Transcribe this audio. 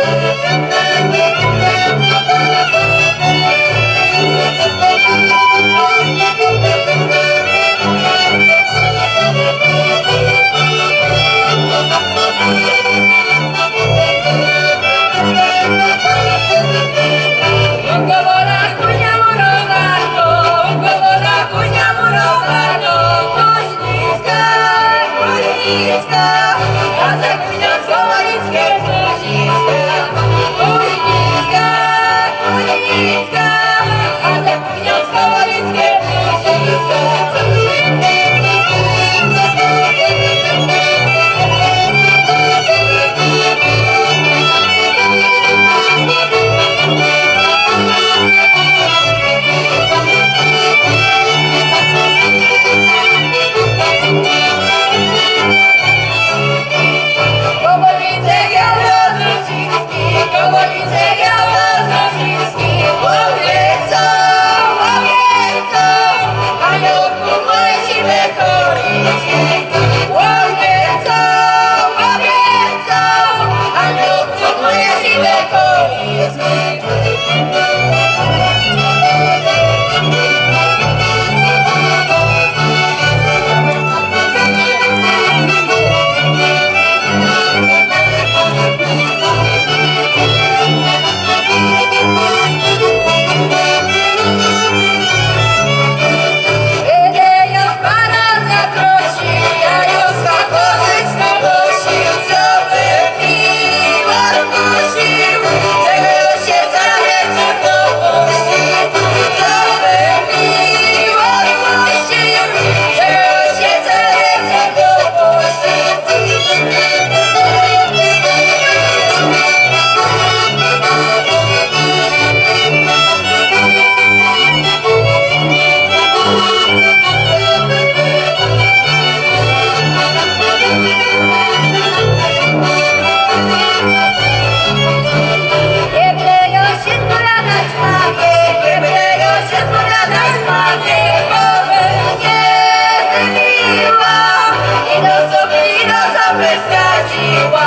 Tego już Iwa,